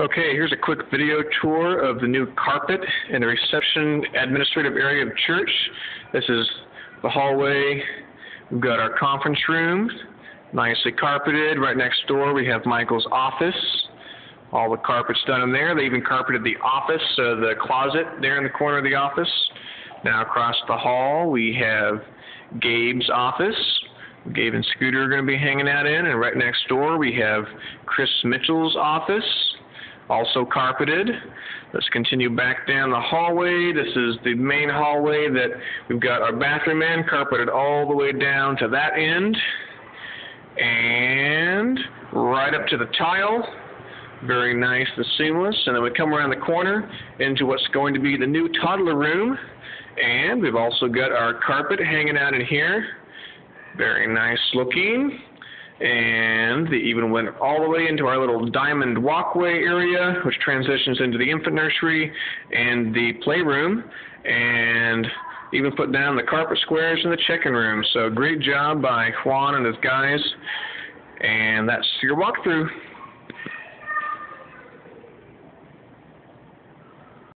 Okay, here's a quick video tour of the new carpet in the reception administrative area of church. This is the hallway. We've got our conference room, nicely carpeted. Right next door we have Michael's office. All the carpet's done in there. They even carpeted the office, uh, the closet there in the corner of the office. Now across the hall we have Gabe's office. Gabe and Scooter are going to be hanging out in, and right next door we have Chris Mitchell's office also carpeted. Let's continue back down the hallway. This is the main hallway that we've got our bathroom in, carpeted all the way down to that end. And right up to the tile. Very nice and seamless. And then we come around the corner into what's going to be the new toddler room. And we've also got our carpet hanging out in here. Very nice looking. And they even went all the way into our little diamond walkway area, which transitions into the infant nursery and the playroom, and even put down the carpet squares in the chicken room. So great job by Juan and his guys. And that's your walkthrough.